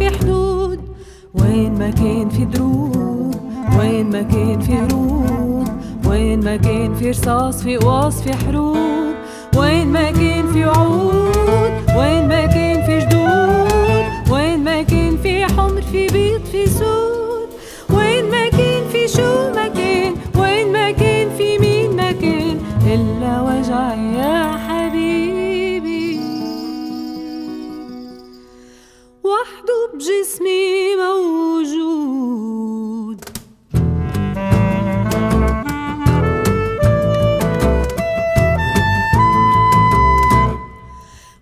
في حدود وين ما كان في دروب وين ما كان في هروب وين ما كان في رصاص في قواص في حروب وين ما كان في عود بجسمي موجود.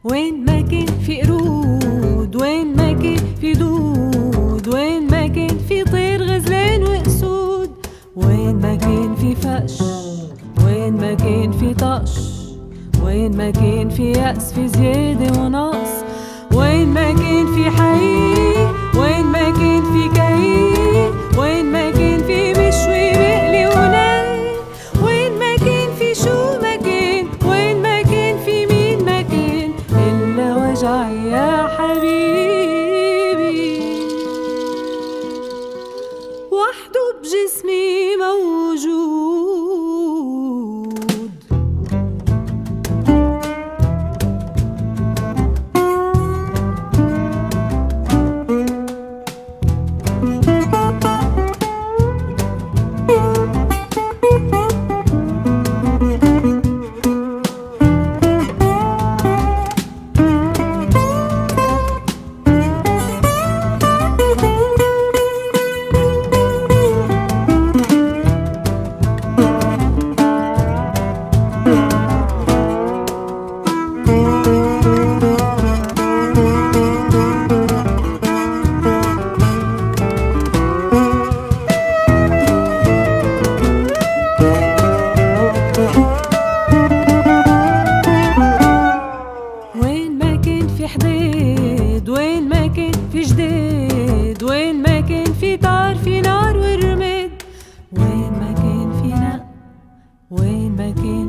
وين ما كان في قرود وين ما كان في دود وين ما كان في طير غزلان وأسود. وين ما كان في فقش وين ما كان في طقش. وين ما كان في يأس في زيادة ونقص. وين ما كان وحده بجسمي موجود.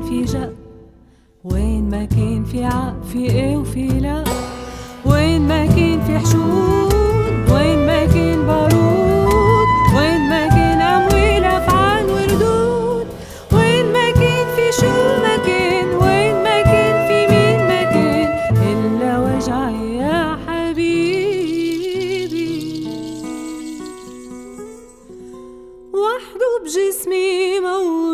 في جق وين ما كان في عق في إيه وفي لا. وين ما كان في حشود. وين ما كان بارود وين ما كان أموال أفعال وردود. وين ما كان في شو ما كان. وين ما كان في مين ما كان. إلا وجع يا حبيبي. وحده بجسمي موجود.